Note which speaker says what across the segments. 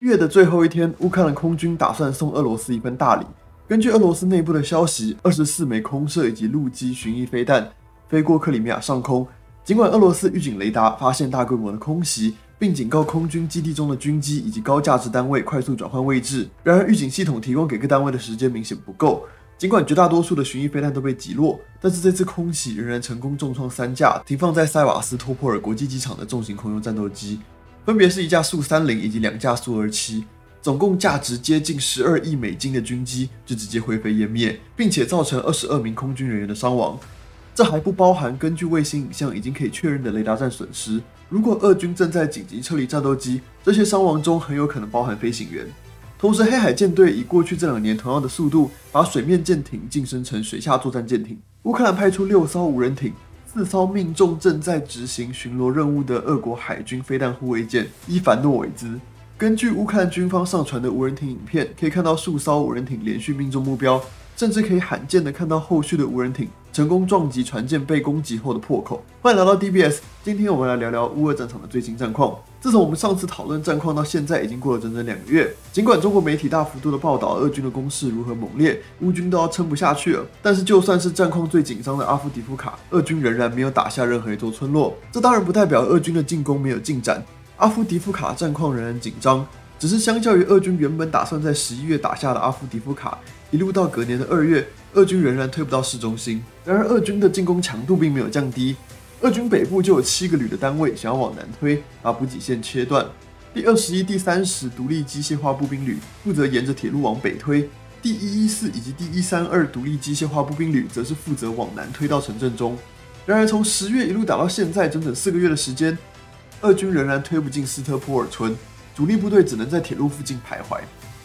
Speaker 1: 月的最后一天，乌克兰空军打算送俄罗斯一份大礼。根据俄罗斯内部的消息，二十四枚空射以及陆基巡弋飞弹飞过克里米亚上空。尽管俄罗斯预警雷达发现大规模的空袭，并警告空军基地中的军机以及高价值单位快速转换位置，然而预警系统提供给各单位的时间明显不够。尽管绝大多数的巡弋飞弹都被击落，但是这次空袭仍然成功重创三架停放在塞瓦斯托波尔国际机场的重型空优战斗机，分别是一架苏三零以及两架苏二七，总共价值接近十二亿美金的军机就直接灰飞烟灭，并且造成二十二名空军人员的伤亡。这还不包含根据卫星影像已经可以确认的雷达站损失。如果俄军正在紧急撤离战斗机，这些伤亡中很有可能包含飞行员。同时，黑海舰队以过去这两年同样的速度，把水面舰艇晋升成水下作战舰艇。乌克兰派出六艘无人艇，四艘命中正在执行巡逻任务的俄国海军飞弹护卫舰伊凡诺维兹。根据乌克兰军方上传的无人艇影片，可以看到数艘无人艇连续命中目标。甚至可以罕见的看到后续的无人艇成功撞击船舰被攻击后的破口。欢迎来到 DBS，今天我们来聊聊乌俄战场的最新战况。自从我们上次讨论战况到现在，已经过了整整两个月。尽管中国媒体大幅度的报道俄军的攻势如何猛烈，乌军都要撑不下去了。但是就算是战况最紧张的阿夫迪夫卡，俄军仍然没有打下任何一座村落。这当然不代表俄军的进攻没有进展，阿夫迪夫卡战况仍然紧张，只是相较于俄军原本打算在十一月打下的阿夫迪夫卡。一路到隔年的二月，俄军仍然推不到市中心。然而，俄军的进攻强度并没有降低。俄军北部就有七个旅的单位想要往南推，把补给线切断。第二十一、第三十独立机械化步兵旅负责沿着铁路往北推，第一一四以及第一三二独立机械化步兵旅则是负责往南推到城镇中。然而，从十月一路打到现在，整整四个月的时间，俄军仍然推不进斯特波尔村，主力部队只能在铁路附近徘徊。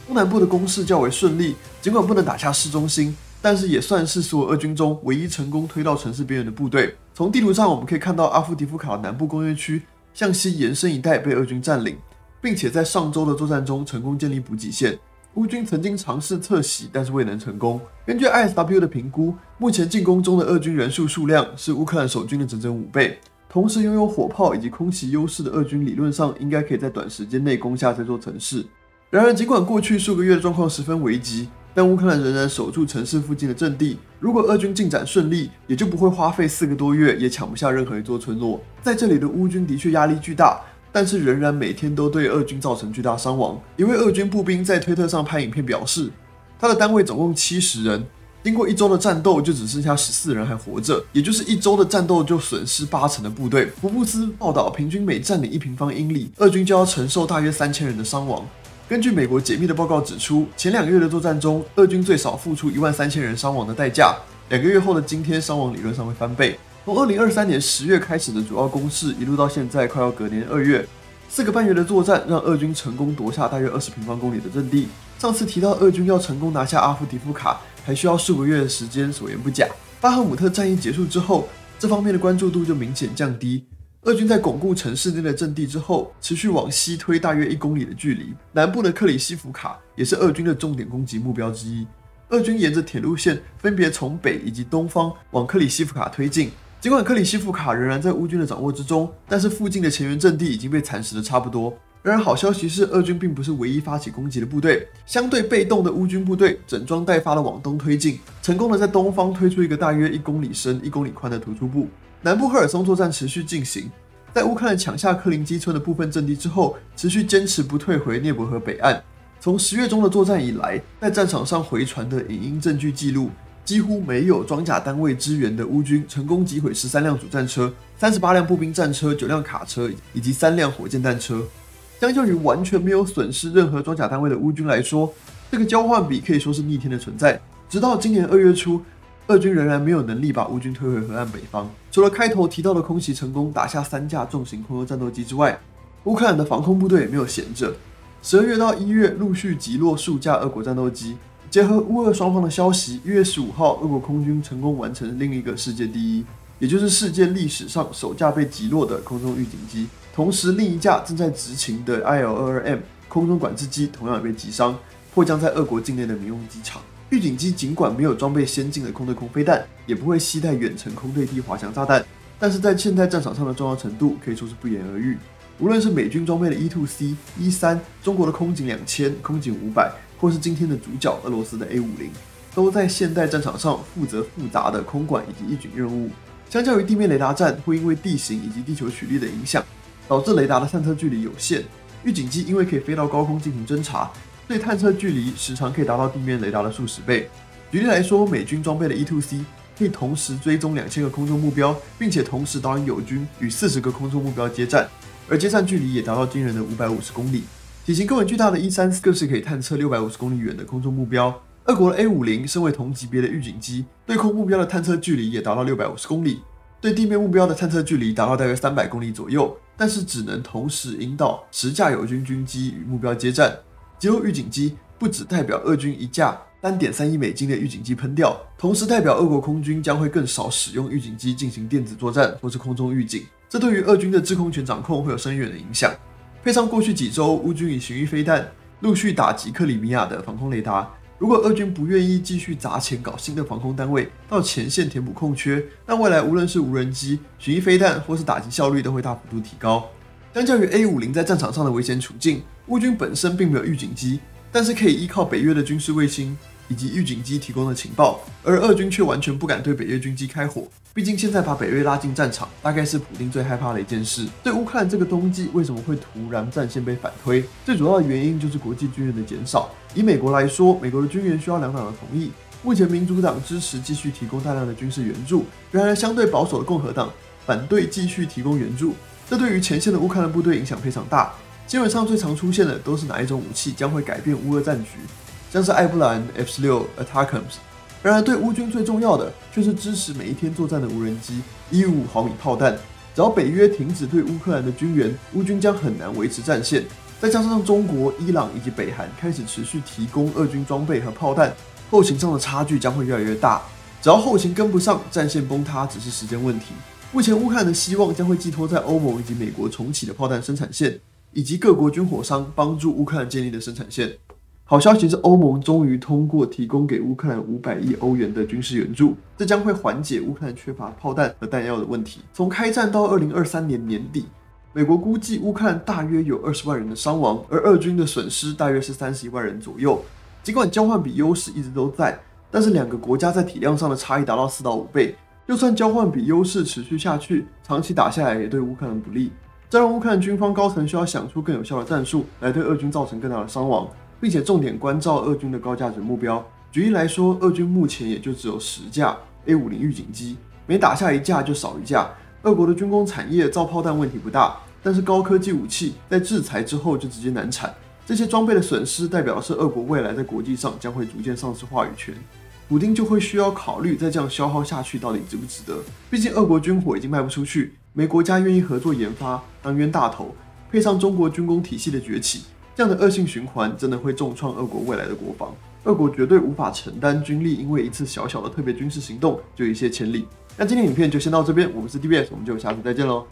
Speaker 1: 东南部的攻势较为顺利，尽管不能打下市中心，但是也算是所有俄军中唯一成功推到城市边缘的部队。从地图上我们可以看到，阿夫迪夫卡南部工业区向西延伸一带被俄军占领，并且在上周的作战中成功建立补给线。乌军曾经尝试侧袭，但是未能成功。根据 ISW 的评估，目前进攻中的俄军人数数量是乌克兰守军的整整五倍。同时拥有火炮以及空袭优势的俄军，理论上应该可以在短时间内攻下这座城市。然而，尽管过去数个月的状况十分危急，但乌克兰仍然守住城市附近的阵地。如果俄军进展顺利，也就不会花费四个多月也抢不下任何一座村落。在这里的乌军的确压力巨大，但是仍然每天都对俄军造成巨大伤亡。一位俄军步兵在推特上拍影片表示，他的单位总共七十人，经过一周的战斗，就只剩下十四人还活着，也就是一周的战斗就损失八成的部队。福布斯报道，平均每占领一平方英里，俄军就要承受大约三千人的伤亡。根据美国解密的报告指出，前两个月的作战中，俄军最少付出一万三千人伤亡的代价。两个月后的今天，伤亡理论上会翻倍。从二零二三年十月开始的主要攻势，一路到现在快要隔年二月，四个半月的作战，让俄军成功夺下大约二十平方公里的阵地。上次提到俄军要成功拿下阿夫迪夫卡，还需要数个月的时间，所言不假。巴赫姆特战役结束之后，这方面的关注度就明显降低。俄军在巩固城市内的阵地之后，持续往西推大约一公里的距离。南部的克里西夫卡也是俄军的重点攻击目标之一。俄军沿着铁路线分别从北以及东方往克里西夫卡推进。尽管克里西夫卡仍然在乌军的掌握之中，但是附近的前沿阵地已经被蚕食的差不多。然而好消息是，俄军并不是唯一发起攻击的部队。相对被动的乌军部队整装待发的往东推进，成功的在东方推出一个大约一公里深、一公里宽的突出部。南部赫尔松作战持续进行，在乌克兰抢下克林基村的部分阵地之后，持续坚持不退回涅伯河北岸。从十月中的作战以来，在战场上回传的影音证据记录，几乎没有装甲单位支援的乌军成功击毁十三辆主战车、三十八辆步兵战车、九辆卡车以及三辆火箭弹车。相较于完全没有损失任何装甲单位的乌军来说，这个交换比可以说是逆天的存在。直到今年二月初。俄军仍然没有能力把乌军推回河岸北方。除了开头提到的空袭成功打下三架重型空优战斗机之外，乌克兰的防空部队也没有闲着。十二月到一月陆续击落数架俄国战斗机。结合乌俄双方的消息，一月十五号，俄国空军成功完成另一个世界第一，也就是世界历史上首架被击落的空中预警机。同时，另一架正在执勤的 IL-22M 空中管制机同样也被击伤，迫降在俄国境内的民用机场。预警机尽管没有装备先进的空对空飞弹，也不会携带远程空对地滑翔炸弹，但是在现代战场上的重要程度可以说是不言而喻。无论是美军装备的 E2C、E 三，中国的空警两千、空警五百，或是今天的主角俄罗斯的 A 五零，都在现代战场上负责复杂的空管以及预警任务。相较于地面雷达站，会因为地形以及地球曲率的影响，导致雷达的探测距离有限。预警机因为可以飞到高空进行侦察，所以探测距离时常可以达到地面雷达的数十倍。举例来说，美军装备的 E2C 可以同时追踪两千个空中目标，并且同时导引友军与四十个空中目标接战，而接战距离也达到惊人的五百五十公里。体型更为巨大的 E3 更是可以探测六百五十公里远的空中目标。俄国的 A50 身为同级别的预警机，对空目标的探测距离也达到六百五十公里，对地面目标的探测距离达到大约三百公里左右。但是只能同时引导十架友军军机与目标接战。击落预警机不只代表俄军一架单点三亿美金的预警机喷掉，同时代表俄国空军将会更少使用预警机进行电子作战或是空中预警。这对于俄军的制空权掌控会有深远的影响。配上过去几周乌军以巡弋飞弹陆续打击克里米亚的防空雷达。如果俄军不愿意继续砸钱搞新的防空单位到前线填补空缺，那未来无论是无人机、巡弋飞弹或是打击效率都会大幅度提高。相较于 A 五零在战场上的危险处境，乌军本身并没有预警机，但是可以依靠北约的军事卫星。以及预警机提供的情报，而俄军却完全不敢对北约军机开火。毕竟现在把北约拉进战场，大概是普京最害怕的一件事。对乌克兰这个冬季为什么会突然战线被反推？最主要的原因就是国际军援的减少。以美国来说，美国的军援需要两党的同意。目前民主党支持继续提供大量的军事援助，然而相对保守的共和党反对继续提供援助。这对于前线的乌克兰部队影响非常大。基本上最常出现的都是哪一种武器将会改变乌俄战局？像是艾布兰 F 十六 Attackams，然而对乌军最重要的却是支持每一天作战的无人机一五毫米炮弹。只要北约停止对乌克兰的军援，乌军将很难维持战线。再加上中国、伊朗以及北韩开始持续提供俄军装备和炮弹，后勤上的差距将会越来越大。只要后勤跟不上，战线崩塌只是时间问题。目前乌克兰的希望将会寄托在欧盟以及美国重启的炮弹生产线，以及各国军火商帮助乌克兰建立的生产线。好消息是，欧盟终于通过提供给乌克兰五百亿欧元的军事援助，这将会缓解乌克兰缺乏炮弹和弹药的问题。从开战到二零二三年年底，美国估计乌克兰大约有二十万人的伤亡，而俄军的损失大约是三十一万人左右。尽管交换比优势一直都在，但是两个国家在体量上的差异达到四到五倍。就算交换比优势持续下去，长期打下来也对乌克兰不利。这让乌克兰军方高层需要想出更有效的战术，来对俄军造成更大的伤亡。并且重点关照俄军的高价值目标。举例来说，俄军目前也就只有十架 A 五零预警机，每打下一架就少一架。俄国的军工产业造炮弹问题不大，但是高科技武器在制裁之后就直接难产。这些装备的损失，代表是俄国未来在国际上将会逐渐丧失话语权。普丁就会需要考虑，再这样消耗下去到底值不值得？毕竟俄国军火已经卖不出去，没国家愿意合作研发，当冤大头，配上中国军工体系的崛起。这样的恶性循环真的会重创俄国未来的国防，俄国绝对无法承担军力因为一次小小的特别军事行动就一泻千里。那今天影片就先到这边，我们是 DBS，我们就下次再见喽。